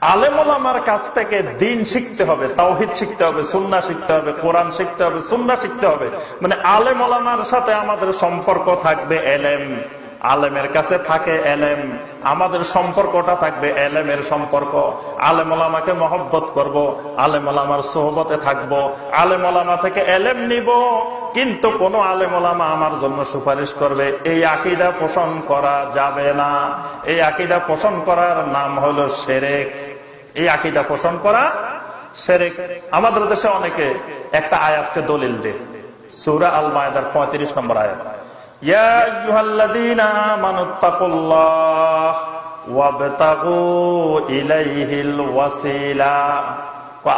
আলেমলামার কাছ থেকে দিন শিখতে হবে, তাওহিদ শিখতে হবে সুন্না শিখতে হবে, কোরআন শিখতে হবে সুন্না শিখতে হবে। মানে আলেমার সাথে আমাদের সম্পর্ক থাকবে এলেম। আলেমের কাছে থাকে এলেম। আমাদের সম্পর্কটা থাকবে এলেমের সম্পর্ক। আলেমলামাকে মহব্বত করব, আলেমলামার সোহবতে থাকব। আলেমলামা থেকে এলেম নিব, কিন্তু কোন আলেমলামা আমার জন্য সুপারিশ করবে। এই আকিদা পোষণ করা যাবে না। এই আকিদা পোষণ করার নাম হলো সেরেক। এই আকিদা পোষণ করা সেরেক। আমাদের দেশে অনেকে একটা আয়াতকে দলিল দে সুরা আল মায়দার পঁয়ত্রিশ নম্বর আয়াত। ইয়া আইয়ুহাল্লাযীনা আমানুত্তাকুল্লাহ ওয়াবতাগু ইলাইহিল ওয়াসিলা।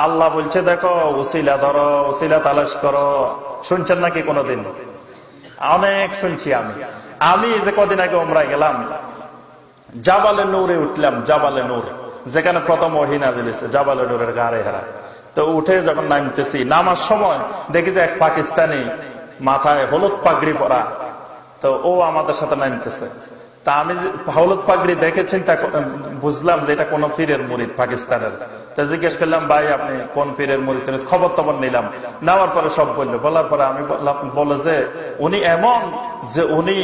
আল্লাহ বলছে, দেখো উসিলা ধরো উসিলা তালাশ করো। শুনছেন নাকি কোনোদিন? অনেক শুনছি আমি। আমি যে কদিন আগে ওমরা গেলাম, জাবালে নূরে উঠলাম, জাবালে নূর। যেখানে প্রথম অহিনা দিলেছে জাবালে নূরের গাড়ে হেরা। তো উঠে যখন নামতেছি, নামার সময় দেখি যে এক পাকিস্তানি মাথায় হলুদ পাগড়ি পরা তো ও আমাদের সাথে নামতেছে তা আমি হলুদ পাগড়ি দেখে চিন্তা বুঝলাম যে এটা কোন পীরের মুরিদ পাকিস্তানের। তা জিজ্ঞেস করলাম, ভাই, আপনি কোন পীরের মুরিদ খবর তবর নিলাম। নেওয়ার পরে সব বলল। বলার পরে আমি বলে যে, উনি এমন যে উনি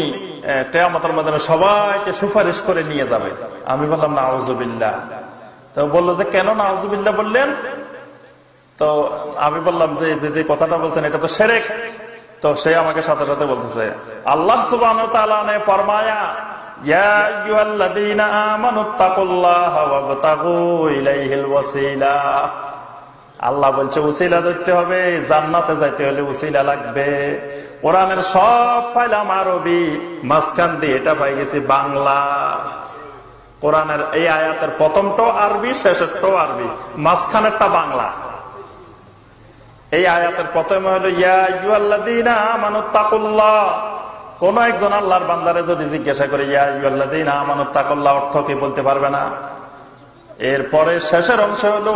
কেয়ামতের মধ্যে সবাইকে সুপারিশ করে নিয়ে যাবে। আমি বললাম না আউজুবিল্লাহ তো বলল যে, কেন না আউজুবিল্লাহ বললেন? তো আমি বললাম যে যে কথাটা বলছেন, এটা তো সেরেক। তো সে আমাকে সাথে সাথে বলতেছে, আল্লাহ ফরমায়া আল্লাহ বলছে উসিলা ধরতে হবে, জান্নাতে যাইতে হলে উসিলা লাগবে। কোরআনের সব পাইলাম আরবি মাঝখান দিয়ে এটা পাই গেছি বাংলা। কোরআনের এই আয়াতের প্রথমটাও আরবি, শেষেরটাও আরবি, মাঝখানেরটা বাংলা। এই আয়াতের প্রথমে হলো, ইয়া আমানুত্তাকুল্লাহ কোন একজন আল্লাহর বান্দারে যদি জিজ্ঞাসা করে, ইয়া ইউআল্লাযীনা আমানুত্তাকুল্লাহ অর্থ কি বলতে পারবে না? এরপরে শেষের অংশ হলো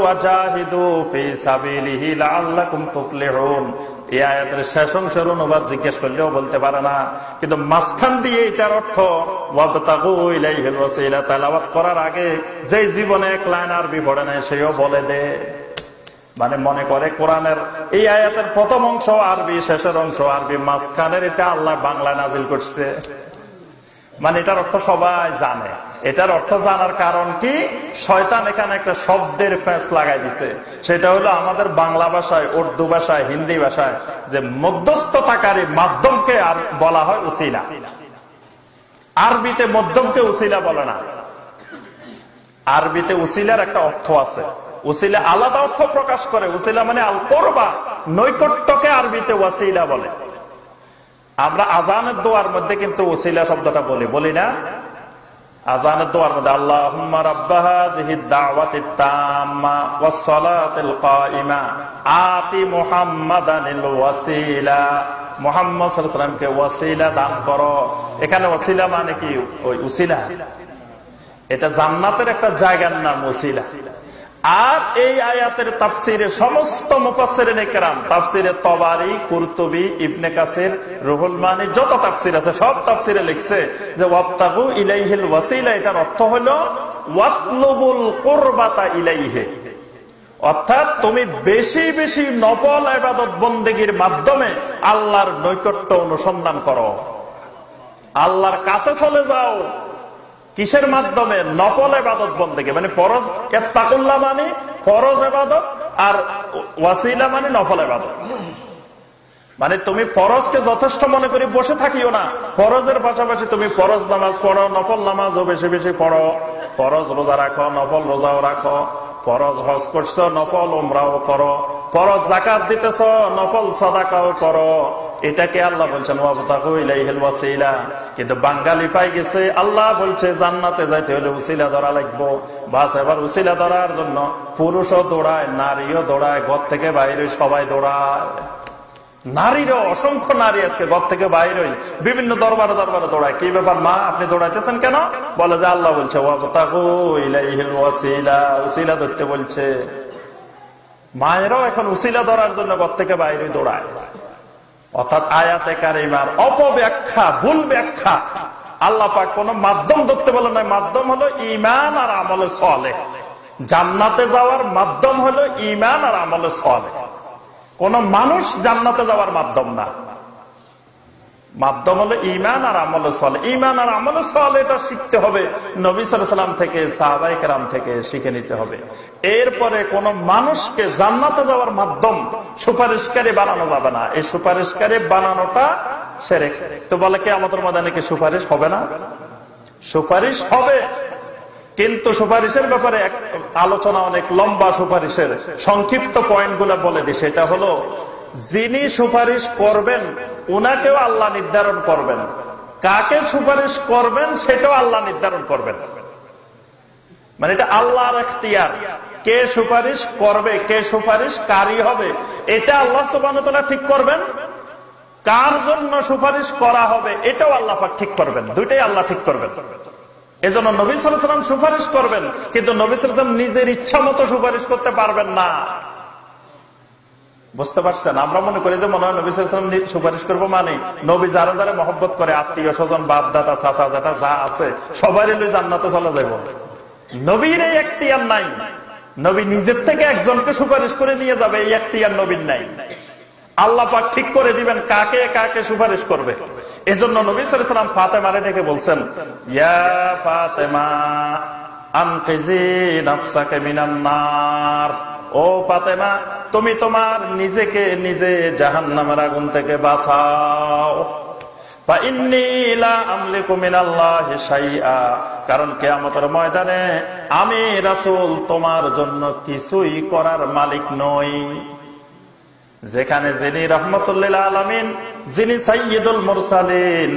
এই আয়াতের শেষ অংশের অনুবাদ জিজ্ঞেস করলেও বলতে পারে না। কিন্তু মাঝখান দিয়ে এটার অর্থ তেলাওয়াত করার আগে যে জীবনে এক লাইন আরবি পড়ে নাই, সেও বলে দে। মানে মনে করে কোরআনের এই আয়াতের প্রথম অংশ আরবি, শেষের অংশ আরবি, মাঝখানের এটা আল্লাহ বাংলা নাজিল করছে। মানে এটার অর্থ সবাই জানে। এটার অর্থ জানার কারণ কি? শয়তান এখানে একটা শব্দের ফ্যাঁস লাগাই দিছে। সেটা হলো আমাদের বাংলা ভাষায়, উর্দু ভাষায়, হিন্দি ভাষায় যে মধ্যস্থতাকারী মাধ্যমকে আর বলা হয় উসিলা। আরবিতে মধ্যমকে উসিলা বলে না। আরবিতে উসিলার একটা অর্থ আছে। উসিলা আলাদা অর্থ প্রকাশ করে। উসিলা মানে আল করবা নৈকট্যকে আরবিতে ওয়াসিলা বলে। আমরা আজানের দোয়ার মধ্যে কিন্তু ওসিলা শব্দটা বলি। বলি না? আজানের দোয়ার মধ্যে আল্লাহ আতি ওয়াসিলা। দান করো। এখানে ওসিলা মানে কি? ওই উসিলা। এটা জান্নাতের একটা জায়গার নাম ওসিলা। আর এই আয়াতের তাফসিরে সমস্ত তাফসিরে তবারি ইবনে কাসির যত আছে, সব লিখছে যে অর্থ অর্থাৎ তুমি বেশি বেশি নফল ইবাদত বন্দেগীর মাধ্যমে আল্লাহর নৈকট্য অনুসন্ধান করো। আল্লাহর কাছে চলে যাও কিসের মাধ্যমে? নকল এবাদত বন্দেকে মানে ফরজ এত্তাকুল্লাহ মানে ফরজ এবাদত আর ওয়াসিলা মানে নফল এবাদত মানে তুমি ফরজকে যথেষ্ট মনে করি বসে থাকিও না। ফরজের পাশাপাশি তুমি ফরজ নামাজ পড়ো, নফল নামাজও বেশি বেশি পড়ো। ফরজ রোজা রাখো, নফল রোজাও রাখো। ফরজ হজ করছ, নফল ওমরাও করো। ফরজ জাকাত দিতেছ, নফল সদাকাও করো। এটাকে আল্লাহ বলছেন কিন্তু বাঙালি পাই গেছে, আল্লাহ বলছে, জান্নাতে যাইতে হলে উসিলা ধরা লাগবো। বাস, এবার উসিলা ধরার জন্য পুরুষও দৌড়ায়, নারীও দৌড়ায়, ঘর থেকে বাইরে সবাই দৌড়ায়। নারীরও অসংখ্য নারী আজকে ঘর থেকে বাইরে বিভিন্ন দরবারে দরবারে দৌড়ায়। কি ব্যাপার, মা, আপনি দৌড়াইতেছেন কেন? বলে যে আল্লাহ বলছে ধরতে বলছে। মায়েরাও এখন উসিলা ধরার জন্য ঘর থেকে বাইরে দৌড়ায়। অর্থাৎ আয়াতে কারিমার অপব্যাখ্যা, ভুল ব্যাখ্যা। আল্লাহ পাক কোন মাধ্যম ধরতে বলে না মাধ্যম হলো ইমান আর আমলে সলে জান্নাতে যাওয়ার মাধ্যম হলো ইমান আর আমলে সল কোন মানুষ জান্নাতে যাওয়ার মাধ্যম না। মাধ্যম হলো ইমান আর আমল সল ইমান আর আমল সল এটা শিখতে হবে। নবী সালাম থেকে সাহাবাইকেরাম থেকে শিখে নিতে হবে। এরপরে কোন মানুষকে জান্নাতে যাওয়ার মাধ্যম সুপারিশকারী বানানো যাবে না। এই সুপারিশকারী বানানোটা সেরে তো বলে কি আমাদের মধ্যে নাকি সুপারিশ হবে না? সুপারিশ হবে। কিন্তু সুপারিশের ব্যাপারে আলোচনা অনেক লম্বা সুপারিশের। সংক্ষিপ্ত পয়েন্টগুলা বলে দিই। সেটা হলো, যিনি সুপারিশ করবেন, উনাকেও আল্লাহ নির্ধারণ করবেন। কাকে সুপারিশ করবেন, সেটাও আল্লাহ নির্ধারণ করবেন। মানে এটা আল্লাহর এখতিয়ার। কে সুপারিশ করবে, কে সুপারিশ কারি হবে, এটা আল্লাহ সুবাহ ঠিক করবেন। কার জন্য সুপারিশ করা হবে, এটাও আল্লাহ ঠিক করবেন। দুইটাই আল্লাহ ঠিক করবেন। এজন্য নবী সালাম সুপারিশ করবেন, কিন্তু নবী সালাম নিজের ইচ্ছা মতো সুপারিশ করতে পারবেন না। বুঝতে পারছেন? আমরা মনে করি যে মনে হয় নবী সালাম সুপারিশ করব মানে নবী যারা যারা মহব্বত করে, আত্মীয় স্বজন বাপ দাদা চাচা জাটা যা আছে সবারই লই জান্নাতে চলে যাব নবীর এই এখতিয়ার নাই। নবী নিজের থেকে একজনকে সুপারিশ করে নিয়ে যাবে, এই এখতিয়ার নবীর নাই। আল্লাহ ঠিক করে দিবেন কাকে কাকে সুপারিশ করবে। এজন্য নবী সালাম ফাতেমারে ডেকে বলছেন, ইয়া ফাতেমা ও ফাতেমা, তুমি তোমার নিজেকে নিজে জাহান্নামের আগুন থেকে বাঁচাও। কারণ কেয়ামতের ময়দানে আমি রাসুল তোমার জন্য কিছুই করার মালিক নই। যেখানে যিনি রহমতুল্লাহ আলমিন, যিনি সাইয়দুল মুরসালিন,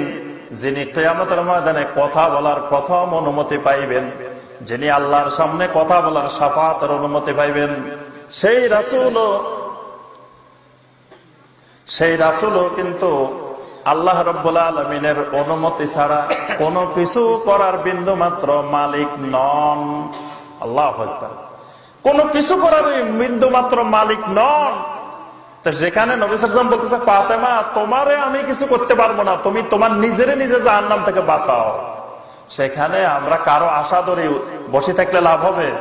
যিনি কেয়ামতের ময়দানে কথা বলার প্রথম অনুমতি পাইবেন, যিনি আল্লাহর সামনে কথা বলার সাফাতের অনুমতি পাইবেন, সেই রাসুল সেই রাসুল কিন্তু আল্লাহ রব্বুল্লা আলমিনের অনুমতি ছাড়া কোনো কিছু করার বিন্দু মাত্র মালিক নন। আল্লাহ কোন কিছু করার বিন্দু মাত্র মালিক নন। যেখানে নবিসাম বলতেছে পাতেমা তোমারে আমি কিছু করতে পারব না। তুমি তোমার নিজেরে নিজে যার নাম থেকে বাঁচাও। সেখানে আমরা কারও আশা ধরে বসে থাকলে লাভ হবে?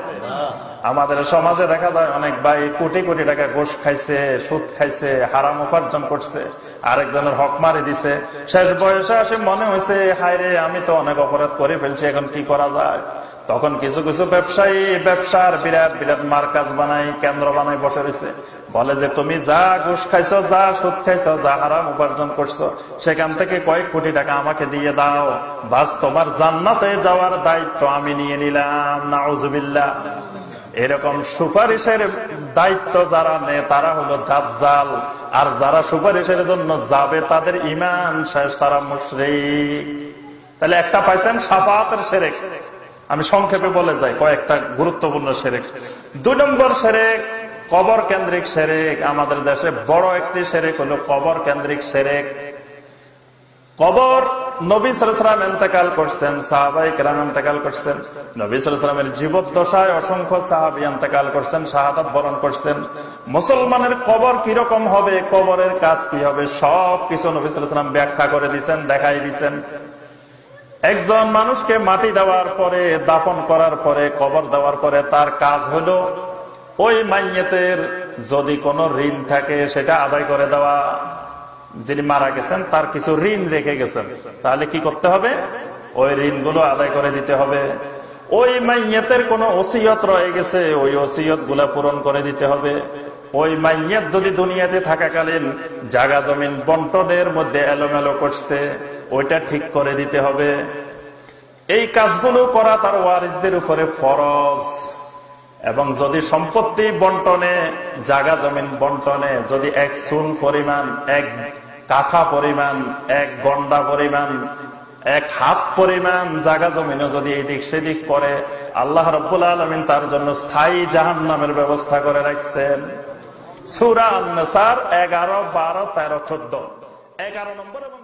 আমাদের সমাজে দেখা যায় অনেক ভাই কোটি কোটি টাকা ঘোষ খাইছে, সুদ খাইছে, হারাম উপার্জন করছে, আরেকজনের হক মারি দিছে। শেষ বয়সে আসে মনে হয়েছে, হায় রে, আমি তো অনেক অপরাধ করে ফেলছি, এখন কি করা যায়? তখন কিছু কিছু ব্যবসায়ী, ব্যবসার বিরাট বিরাট মার্কাজ বানাই কেন্দ্র বানাই বসে রয়েছে। বলে যে, তুমি যা ঘুষ খাইছো, যা সুদ খাইছো, যা হারাম উপার্জন করছ, সেখান থেকে কয়েক কোটি টাকা আমাকে দিয়ে দাও। বাস তোমার জান্নাতে যাওয়ার দায়িত্ব আমি নিয়ে নিলাম, নাউজুবিল্লাহ। এরকম সুপারিশের দায়িত্ব যারা নেয়, তারা হলো দাজ্জাল। আর যারা সুপারিশের জন্য যাবে, তাদের ইমান শেষ, তারা মুশরিক। তাহলে একটা পাইছেন সাফাতের সেরেক। আমি সংক্ষেপে বলে যাই, কয়েকটা গুরুত্বপূর্ণ সেরেক। দুই নম্বর সেরেক, কবর কেন্দ্রিক সেরেক। আমাদের দেশে বড় একটি সেরেক হলো কবর কেন্দ্রিক সেরেক। কবর নবী করছেন করছেন, নবী জীবদ্দশায় করছেন বরণ করছেন। মুসলমানের কবর কীরকম হবে, কবরের কাজ কি হবে, সব কিছু নবী সালাম ব্যাখ্যা করে দিচ্ছেন দেখাই দিচ্ছেন একজন মানুষকে মাটি দেওয়ার পরে দাপন করার পরে, কবর দেওয়ার পরে তার কাজ হলো ওই মাইয়েতের যদি কোনো ঋণ থাকে, সেটা আদায় করে দেওয়া। যিনি মারা গেছেন, তার কিছু ঋণ রেখে গেছেন। তাহলে কি করতে হবে? ওই ঋণগুলো আদায় করে দিতে হবে। ওই মাইয়েতের কোনো ওসিয়ত রয়ে গেছে, ওই ওসিয়তগুলা পূরণ করে দিতে হবে। ওই মাইয়াত যদি দুনিয়াতে থাকাকালীন জাগা জমিন বন্টনের মধ্যে এলোমেলো করছে, ওইটা ঠিক করে দিতে হবে। এই কাজগুলো করা তার ওয়ারিসদের উপরে ফরজ। এবং যদি সম্পত্তি বন্টনে জাগা জমিন বন্টনে, যদি এক সুন পরিমাণ, এক কাঠা পরিমাণ, এক গন্ডা পরিমাণ, এক হাত পরিমাণ জাগা জমিনে যদি এদিক সেদিক করে, আল্লাহ রব্বুল আলমিন তার জন্য স্থায়ী জাহান নামের ব্যবস্থা করে রাখছেন। সুরা এগারো, বারো, তেরো, চোদ্দ। এগারো নম্বর এবং